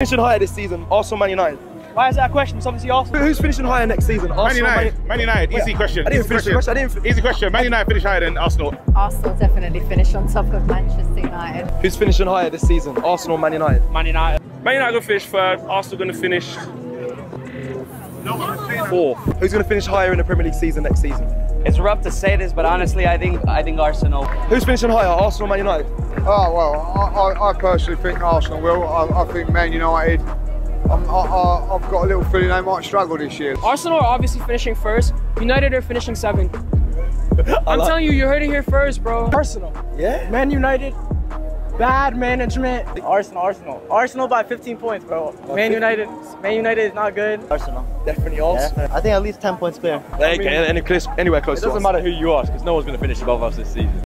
Finishing higher this season, Arsenal, Man United. Why is that a question? It's obviously Arsenal. Who's finishing higher next season? Man Arsenal, United. Man United. Easy Wait, question. I didn't Easy finish the question. I didn't. Easy question. Man United finish higher than Arsenal. Arsenal definitely finish on top of Manchester United. Who's finishing higher this season? Arsenal, Man United. Man United. Man United going to finish third. Arsenal going to finish fourth. Who's going to finish higher in the Premier League season next season? It's rough to say this, but honestly, I think I think Arsenal. Who's finishing higher? Arsenal, Man United. Oh well, I, I, I personally think Arsenal will. I, I think Man United. I'm, I, I, I've got a little feeling they might struggle this year. Arsenal are obviously finishing first. United are finishing seventh. I'm like- telling you, you heard it here first, bro. Arsenal. Yeah. Man United. Bad management. Arsenal, Arsenal, Arsenal by 15 points, bro. Man United, Man United is not good. Arsenal. Definitely Arsenal. I think at least 10 points clear. Okay, any, close, anywhere close It to doesn't us. matter who you ask because no one's going to finish above us this season.